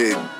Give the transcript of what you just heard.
que